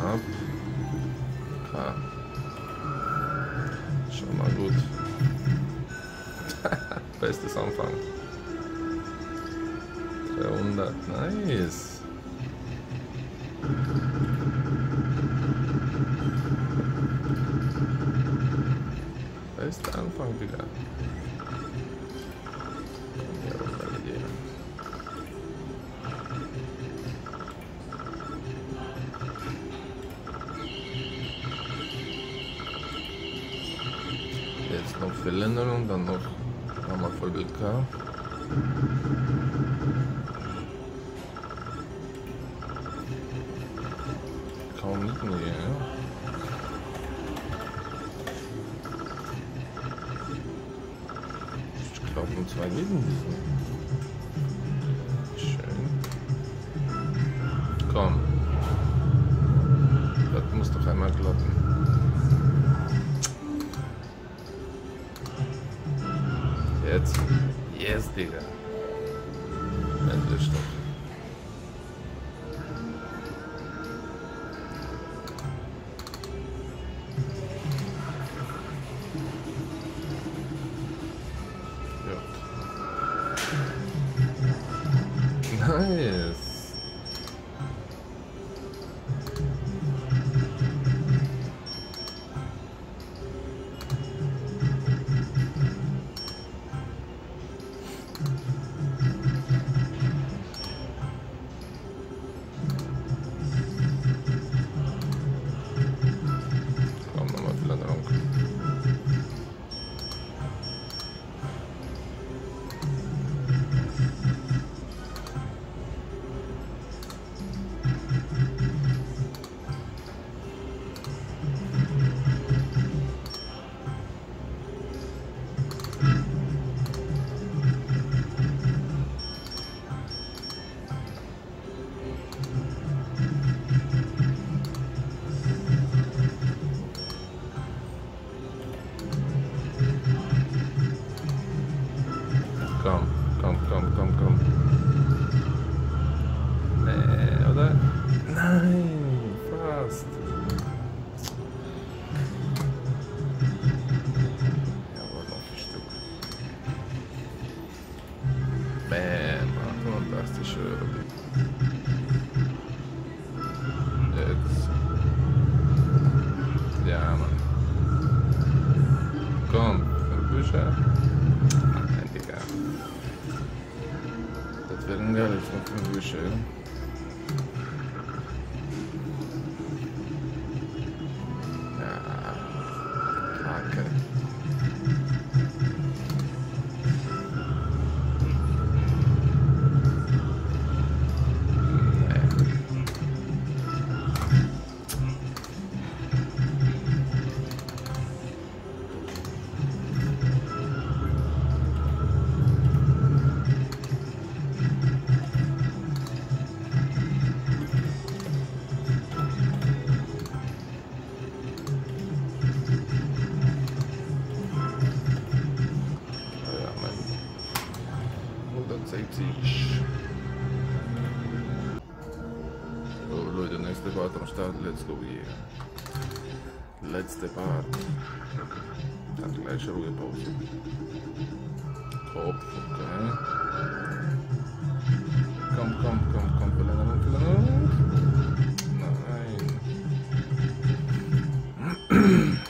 ab. Klar. Schon mal gut. Bestes Anfang. 300, nice. Bester Anfang, Digga. Nochmal voll BK. Kaum liegen wir, ja. Ich glaube, um zwei liegen Schön. Komm. Yes, Digga. Komm, komm, komm, komm, komm. Nee, oder? Nein, fast. Jawohl, noch ein Stück. Bam, 88 Euro. Sitting there, there's no conclusion. 160. Oh Leute, nächste Part am Start. Let's go hier. Letzte Part. Dann gleich Ruhepause. Kopf, okay. Komm, komm, komm, komm, Verlängerung, Verlängerung. Nein. Schade.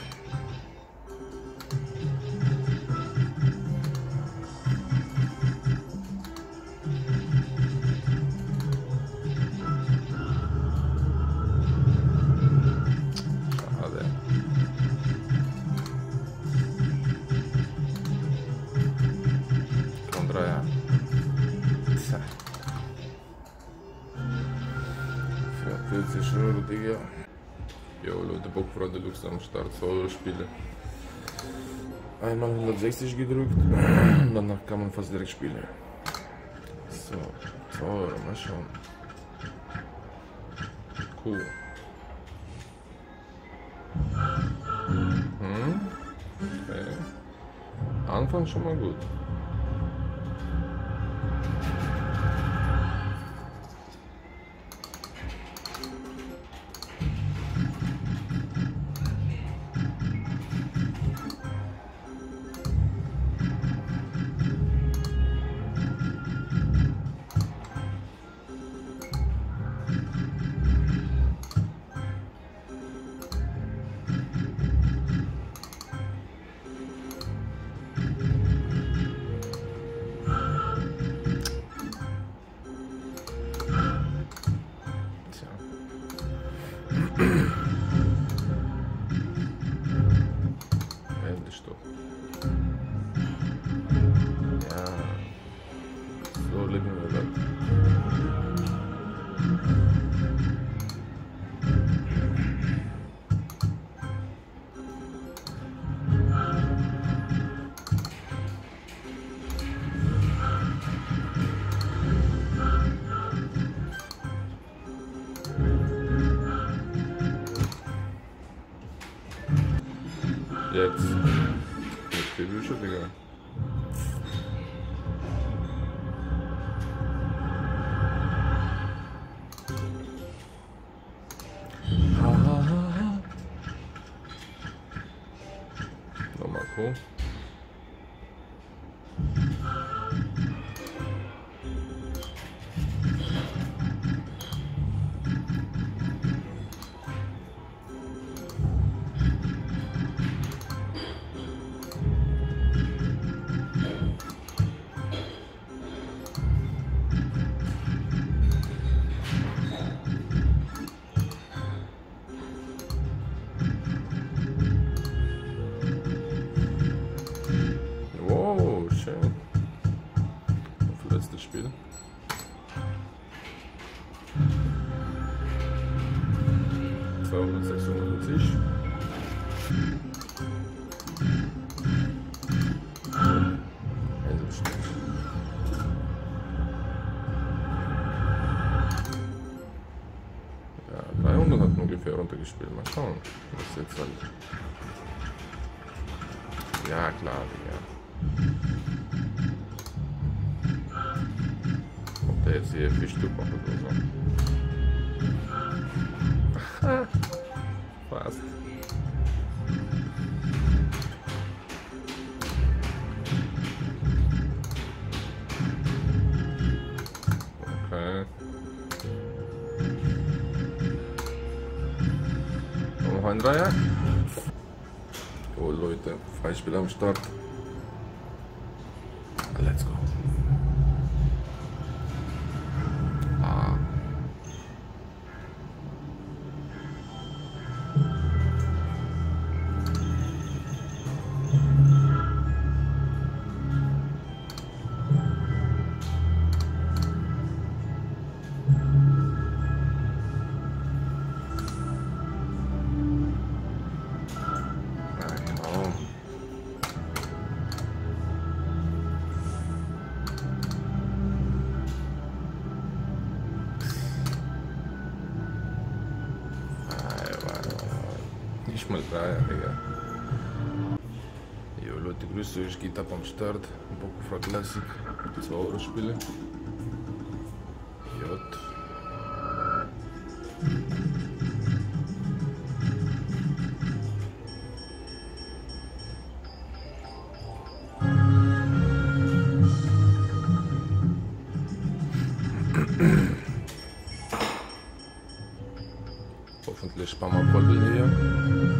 Dreier. 40 Euro, Digga. Jo, Leute, Bockfrau Deluxe am Start, 2 Euro Spiele. Einmal 160 gedrückt, danach kann man fast direkt spielen. So, 2 Euro, mal schauen. Cool. Hm? Okay. Anfang schon mal gut. Jetzt. Jetzt viel Bücher, Digga. Mal schauen, was jetzt halt. Ja, klar, ja. Ob der jetzt hier vier Stück macht oder so. Fast. Noch ein Dreier. Oh Leute, Freispiel am Start. Drei, Digga. Jo Leute, grüßt euch, geht ab am Start. Eine Classic. 2 Euro Spiele. J. Hoffentlich sparen wir Bottle hier.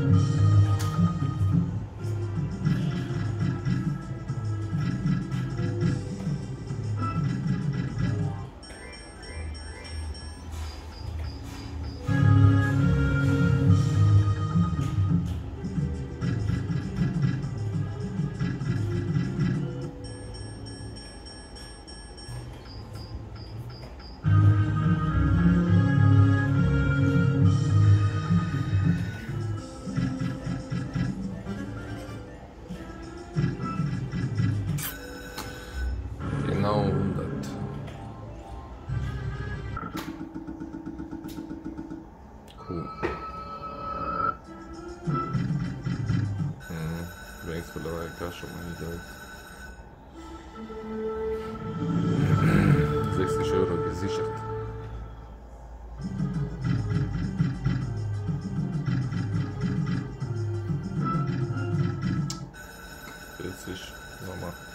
солевая каша мне делать. Здесь еще уроки зищерт. Здесь номер.